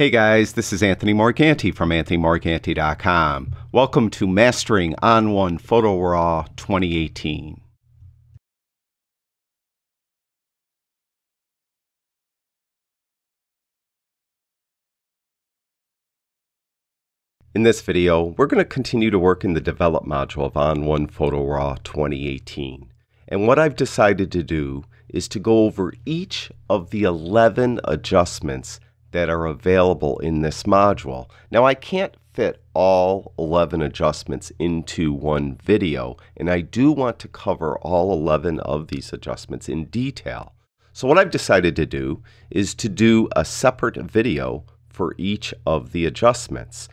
Hey guys, this is Anthony Morganti from AnthonyMorganti.com. Welcome to Mastering ON1 Photo Raw 2018. In this video, we're going to continue to work in the Develop module of ON1 Photo Raw 2018. And what I've decided to do is to go over each of the 11 adjustments that are available in this module. Now I can't fit all 11 adjustments into one video, and I do want to cover all 11 of these adjustments in detail. So what I've decided to do is to do a separate video for each of the adjustments.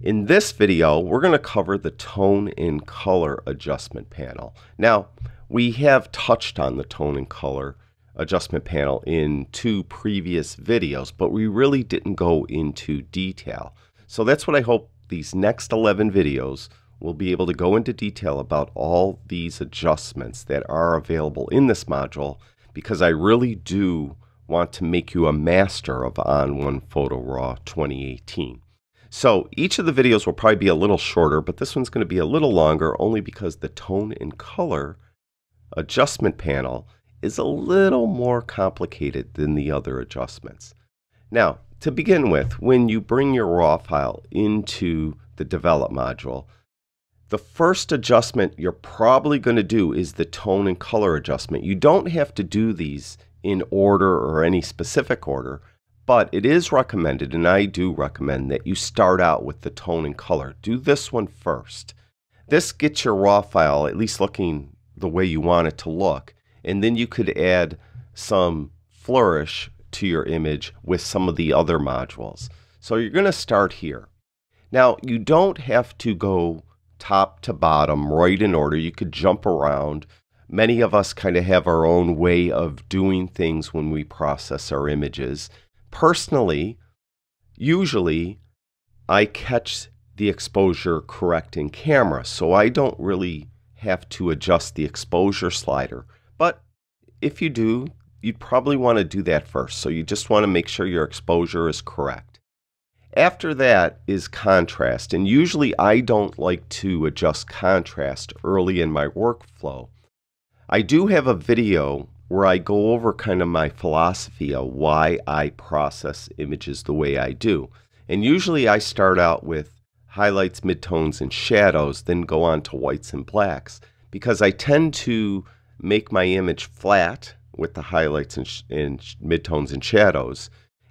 In this video, we're going to cover the tone and color adjustment panel. Now, we have touched on the tone and color adjustment panel in two previous videos, but we really didn't go into detail. So that's what I hope these next 11 videos will be able to go into detail about all these adjustments that are available in this module because I really do want to make you a master of ON1 Photo Raw 2018. So each of the videos will probably be a little shorter, but this one's going to be a little longer only because the tone and color adjustment panel is a little more complicated than the other adjustments. Now, to begin with, when you bring your RAW file into the Develop module, the first adjustment you're probably going to do is the tone and color adjustment. You don't have to do these in order or any specific order, but it is recommended, and I do recommend that you start out with the tone and color. Do this one first. This gets your raw file at least looking the way you want it to look, and then you could add some flourish to your image with some of the other modules. So you're going to start here. Now, you don't have to go top to bottom right in order. You could jump around. Many of us kind of have our own way of doing things when we process our images personally, usually I catch the exposure correct in camera, so I don't really have to adjust the exposure slider. But if you do, you'd probably want to do that first. So you just want to make sure your exposure is correct. After that is contrast, and usually I don't like to adjust contrast early in my workflow. I do have a video where I go over kind of my philosophy of why I process images the way I do. And usually I start out with highlights, midtones, and shadows, then go on to whites and blacks because I tend to make my image flat with the highlights and, and midtones and shadows,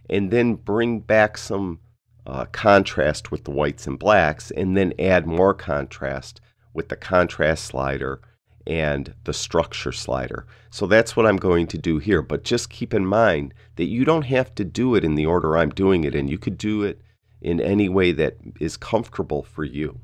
and then bring back some uh, contrast with the whites and blacks, and then add more contrast with the contrast slider and the structure slider. So that's what I'm going to do here. But just keep in mind that you don't have to do it in the order I'm doing it in. You could do it in any way that is comfortable for you.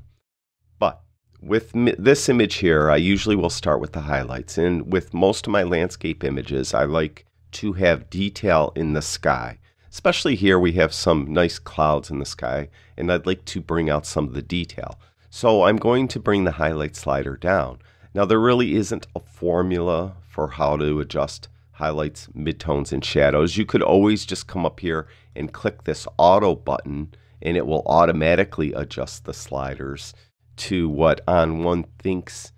With this image here, I usually will start with the highlights. And with most of my landscape images, I like to have detail in the sky. Especially here, we have some nice clouds in the sky, and I'd like to bring out some of the detail. So I'm going to bring the highlight slider down. Now, there really isn't a formula for how to adjust highlights, midtones, and shadows. You could always just come up here and click this auto button and it will automatically adjust the sliders to what ON1 thinks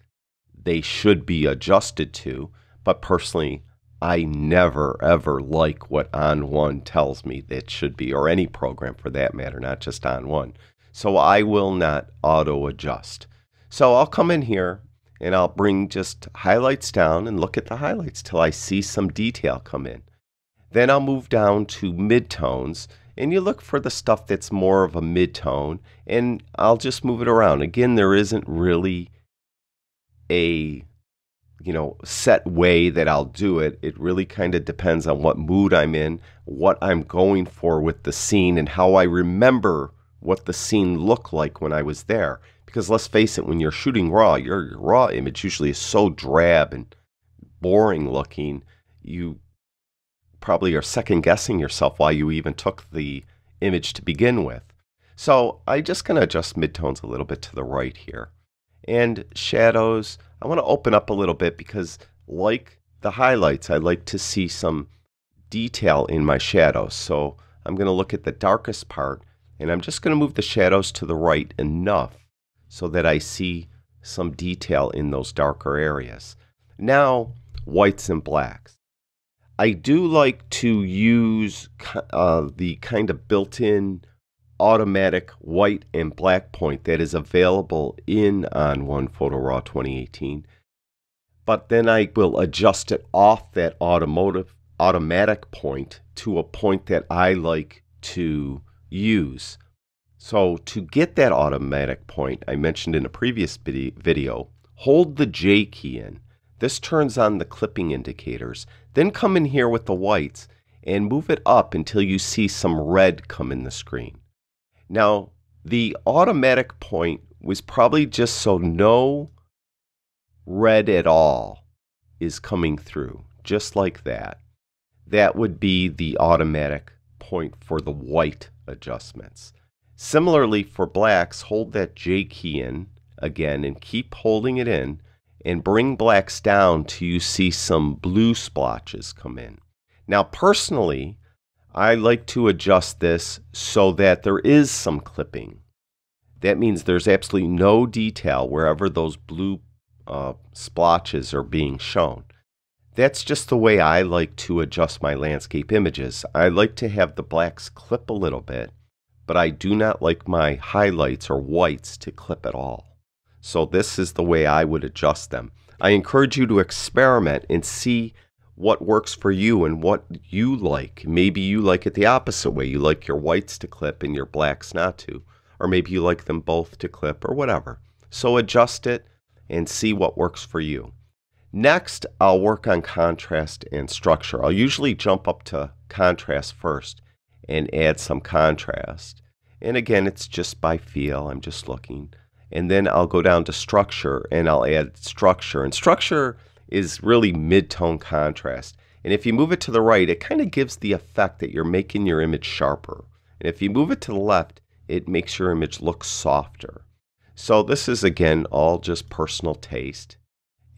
they should be adjusted to. But personally, I never ever like what ON1 tells me that should be, or any program for that matter, not just ON1. So I will not auto adjust. So I'll come in here and I'll bring just highlights down and look at the highlights till I see some detail come in. Then I'll move down to midtones and you look for the stuff that's more of a midtone and I'll just move it around. Again, there isn't really a you know set way that I'll do it. It really kind of depends on what mood I'm in, what I'm going for with the scene and how I remember what the scene looked like when I was there. Because let's face it, when you're shooting raw, your, your raw image usually is so drab and boring looking, you probably are second guessing yourself why you even took the image to begin with. So I'm just going to adjust midtones a little bit to the right here. And shadows, I want to open up a little bit because like the highlights, I like to see some detail in my shadows. So I'm going to look at the darkest part and I'm just going to move the shadows to the right enough so that I see some detail in those darker areas. Now, whites and blacks. I do like to use uh, the kind of built-in automatic white and black point that is available in On1 Photo Raw 2018. But then I will adjust it off that automotive automatic point to a point that I like to use. So to get that automatic point I mentioned in a previous video, hold the J key in. This turns on the clipping indicators. Then come in here with the whites and move it up until you see some red come in the screen. Now, the automatic point was probably just so no red at all is coming through, just like that. That would be the automatic point for the white adjustments. Similarly, for blacks, hold that J key in again and keep holding it in and bring blacks down till you see some blue splotches come in. Now, personally, I like to adjust this so that there is some clipping. That means there's absolutely no detail wherever those blue uh, splotches are being shown. That's just the way I like to adjust my landscape images. I like to have the blacks clip a little bit but I do not like my highlights or whites to clip at all. So this is the way I would adjust them. I encourage you to experiment and see what works for you and what you like. Maybe you like it the opposite way. You like your whites to clip and your blacks not to. Or maybe you like them both to clip or whatever. So adjust it and see what works for you. Next, I'll work on contrast and structure. I'll usually jump up to contrast first and add some contrast. And again, it's just by feel. I'm just looking. And then I'll go down to structure and I'll add structure. And structure is really mid-tone contrast. And if you move it to the right, it kind of gives the effect that you're making your image sharper. And if you move it to the left, it makes your image look softer. So this is again all just personal taste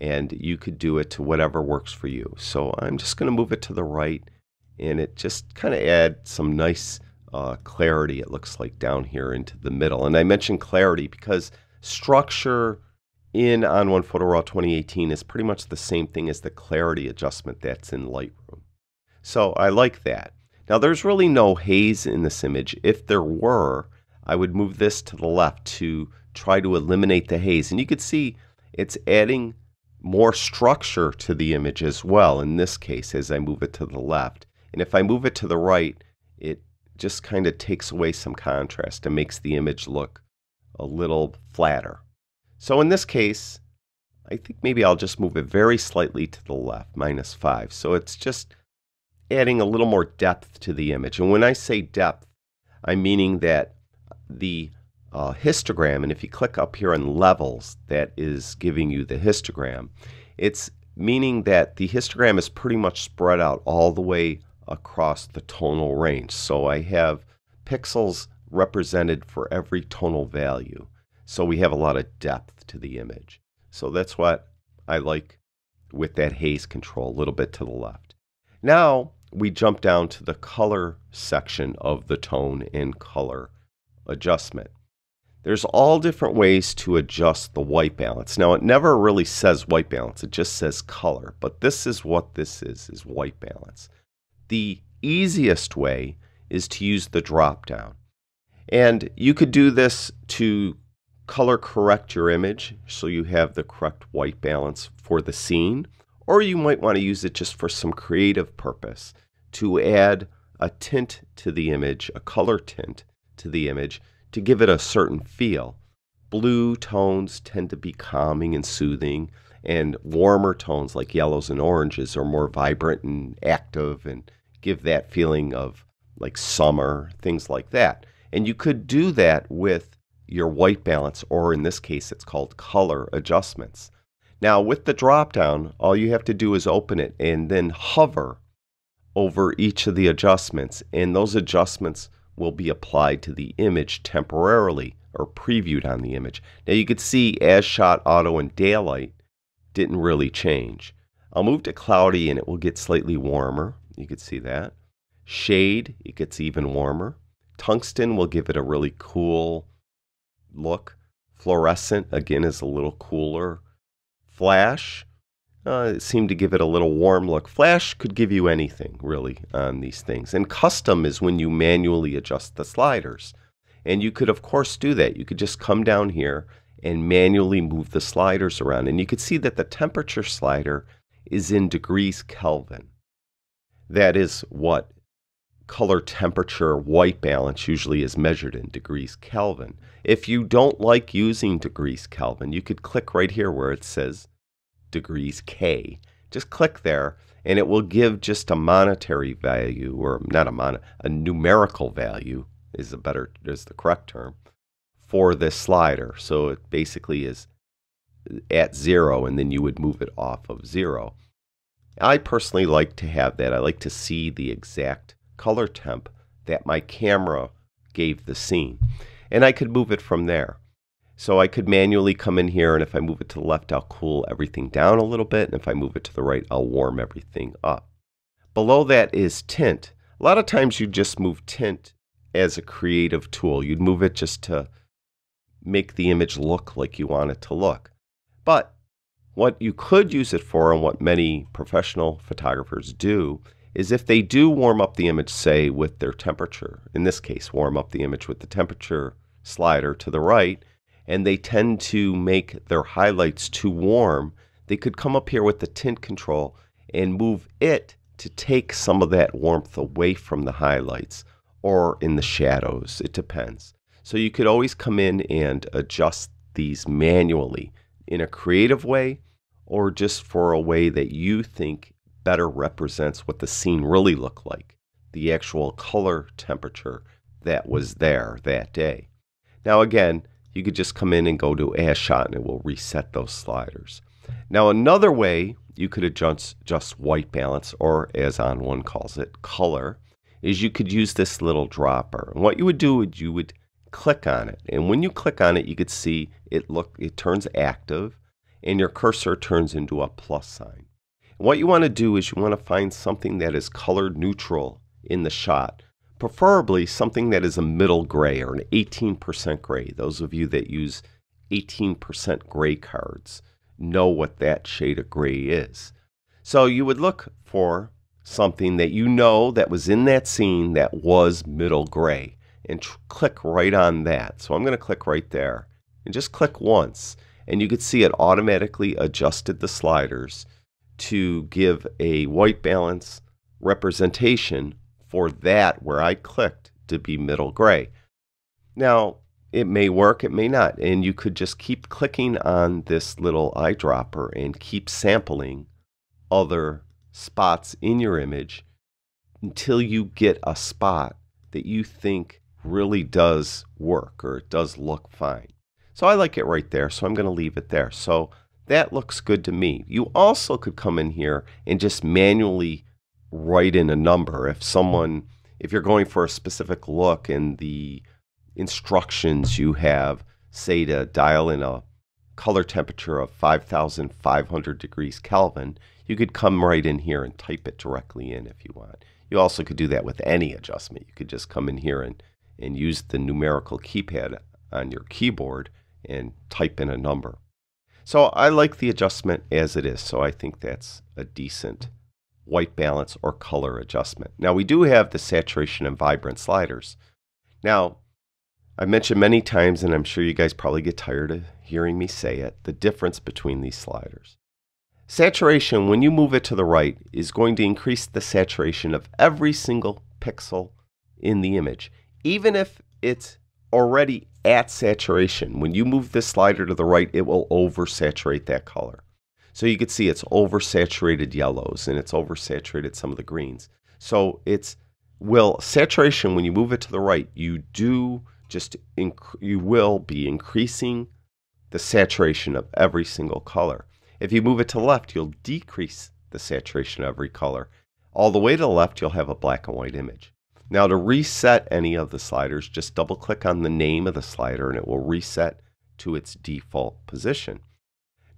and you could do it to whatever works for you. So I'm just going to move it to the right and it just kind of adds some nice uh, clarity, it looks like, down here into the middle. And I mentioned clarity because structure in On1 Photo Raw 2018 is pretty much the same thing as the clarity adjustment that's in Lightroom. So I like that. Now there's really no haze in this image. If there were, I would move this to the left to try to eliminate the haze. And you can see it's adding more structure to the image as well in this case as I move it to the left. And if I move it to the right, it just kind of takes away some contrast and makes the image look a little flatter. So in this case, I think maybe I'll just move it very slightly to the left, minus 5. So it's just adding a little more depth to the image. And when I say depth, I'm meaning that the uh, histogram, and if you click up here on levels, that is giving you the histogram, it's meaning that the histogram is pretty much spread out all the way across the tonal range. So I have pixels represented for every tonal value. So we have a lot of depth to the image. So that's what I like with that haze control a little bit to the left. Now we jump down to the color section of the tone and color adjustment. There's all different ways to adjust the white balance. Now it never really says white balance, it just says color, but this is what this is, is white balance. The easiest way is to use the drop down. And you could do this to color correct your image so you have the correct white balance for the scene, or you might want to use it just for some creative purpose to add a tint to the image, a color tint to the image to give it a certain feel. Blue tones tend to be calming and soothing, and warmer tones like yellows and oranges are more vibrant and active and give that feeling of like summer, things like that. And you could do that with your white balance, or in this case, it's called color adjustments. Now, with the drop down, all you have to do is open it and then hover over each of the adjustments, and those adjustments will be applied to the image temporarily or previewed on the image. Now, you could see as shot, auto, and daylight didn't really change. I'll move to cloudy and it will get slightly warmer. You could see that. Shade, it gets even warmer. Tungsten will give it a really cool look. Fluorescent, again, is a little cooler. Flash, uh, it seemed to give it a little warm look. Flash could give you anything, really, on these things. And custom is when you manually adjust the sliders. And you could, of course, do that. You could just come down here and manually move the sliders around. And you could see that the temperature slider is in degrees Kelvin. That is what color temperature white balance usually is measured in degrees Kelvin. If you don't like using degrees Kelvin, you could click right here where it says degrees K. Just click there and it will give just a monetary value or not a mon a numerical value is a better is the correct term for this slider. So it basically is at zero and then you would move it off of zero. I personally like to have that. I like to see the exact color temp that my camera gave the scene. And I could move it from there. So I could manually come in here and if I move it to the left, I'll cool everything down a little bit. And if I move it to the right, I'll warm everything up. Below that is tint. A lot of times you just move tint as a creative tool. You'd move it just to make the image look like you want it to look. But what you could use it for, and what many professional photographers do, is if they do warm up the image, say with their temperature, in this case, warm up the image with the temperature slider to the right, and they tend to make their highlights too warm, they could come up here with the tint control and move it to take some of that warmth away from the highlights or in the shadows. It depends. So you could always come in and adjust these manually in a creative way or just for a way that you think better represents what the scene really looked like, the actual color temperature that was there that day. Now again, you could just come in and go to as shot and it will reset those sliders. Now another way you could adjust just white balance or as On1 calls it, color, is you could use this little dropper. And what you would do is you would click on it. And when you click on it, you could see it look it turns active and your cursor turns into a plus sign. And what you want to do is you want to find something that is color neutral in the shot, preferably something that is a middle gray or an 18% gray. Those of you that use 18% gray cards know what that shade of gray is. So you would look for something that you know that was in that scene that was middle gray and click right on that. So I'm going to click right there and just click once and you could see it automatically adjusted the sliders to give a white balance representation for that where I clicked to be middle gray. Now, it may work, it may not, and you could just keep clicking on this little eyedropper and keep sampling other spots in your image until you get a spot that you think really does work or it does look fine. So I like it right there, so I'm going to leave it there. So that looks good to me. You also could come in here and just manually write in a number. If someone, if you're going for a specific look and the instructions you have, say to dial in a color temperature of 5,500 degrees Kelvin, you could come right in here and type it directly in if you want. You also could do that with any adjustment. You could just come in here and, and use the numerical keypad on your keyboard and type in a number. So I like the adjustment as it is, so I think that's a decent white balance or color adjustment. Now we do have the saturation and vibrant sliders. Now, I mentioned many times, and I'm sure you guys probably get tired of hearing me say it, the difference between these sliders. Saturation, when you move it to the right, is going to increase the saturation of every single pixel in the image, even if it's already at saturation. When you move this slider to the right, it will oversaturate that color. So you can see it's oversaturated yellows and it's oversaturated some of the greens. So it's will saturation when you move it to the right, you do just you will be increasing the saturation of every single color. If you move it to the left, you'll decrease the saturation of every color. All the way to the left, you'll have a black and white image. Now to reset any of the sliders, just double click on the name of the slider and it will reset to its default position.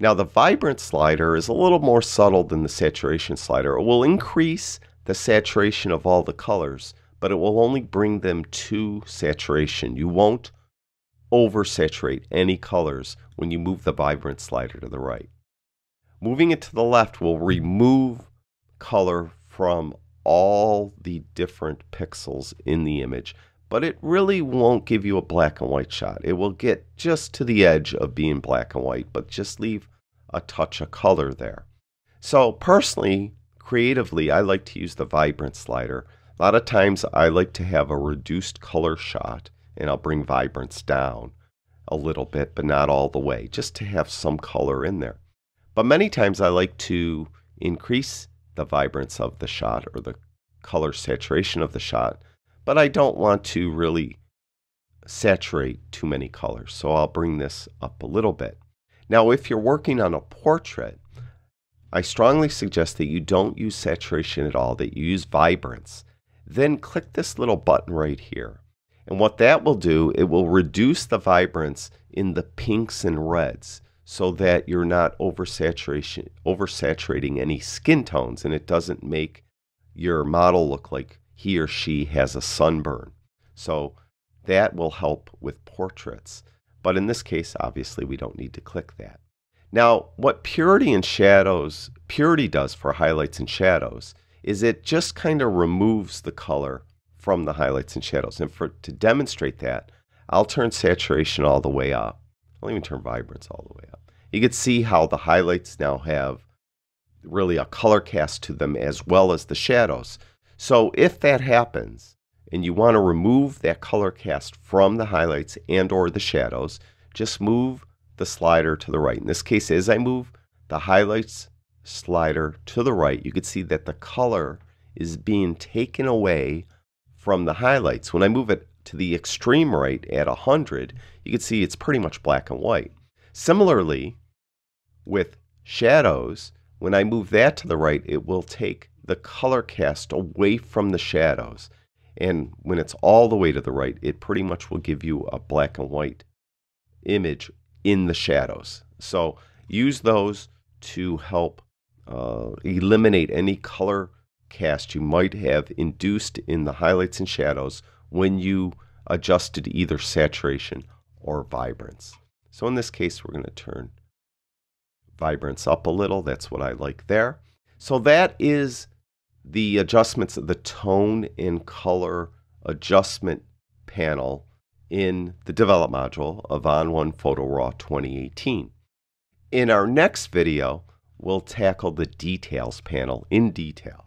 Now the vibrant slider is a little more subtle than the saturation slider. It will increase the saturation of all the colors, but it will only bring them to saturation. You won't oversaturate any colors when you move the vibrance slider to the right. Moving it to the left will remove color from all the different pixels in the image, but it really won't give you a black and white shot. It will get just to the edge of being black and white, but just leave a touch of color there. So personally, creatively, I like to use the vibrance slider. A lot of times I like to have a reduced color shot and I'll bring vibrance down a little bit, but not all the way, just to have some color in there. But many times I like to increase the vibrance of the shot or the color saturation of the shot, but I don't want to really saturate too many colors. So I'll bring this up a little bit. Now, if you're working on a portrait, I strongly suggest that you don't use saturation at all, that you use vibrance. Then click this little button right here. And what that will do, it will reduce the vibrance in the pinks and reds so that you're not oversaturation, oversaturating any skin tones and it doesn't make your model look like he or she has a sunburn. So that will help with portraits. But in this case, obviously, we don't need to click that. Now, what purity and shadows, purity does for highlights and shadows is it just kind of removes the color from the highlights and shadows. And for to demonstrate that, I'll turn saturation all the way up. I'll even turn vibrance all the way up. You can see how the highlights now have really a color cast to them as well as the shadows. So if that happens and you want to remove that color cast from the highlights and or the shadows, just move the slider to the right. In this case, as I move the highlights slider to the right, you can see that the color is being taken away from the highlights. When I move it to the extreme right at 100, you can see it's pretty much black and white. Similarly, with shadows, when I move that to the right, it will take the color cast away from the shadows. And when it's all the way to the right, it pretty much will give you a black and white image in the shadows. So use those to help uh, eliminate any color cast you might have induced in the highlights and shadows when you adjusted either saturation or vibrance. So in this case, we're going to turn vibrance up a little. That's what I like there. So that is the adjustments of the tone and color adjustment panel in the develop module of ON1 Photo Raw 2018. In our next video, we'll tackle the details panel in detail.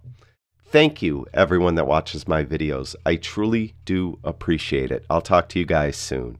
Thank you, everyone that watches my videos. I truly do appreciate it. I'll talk to you guys soon.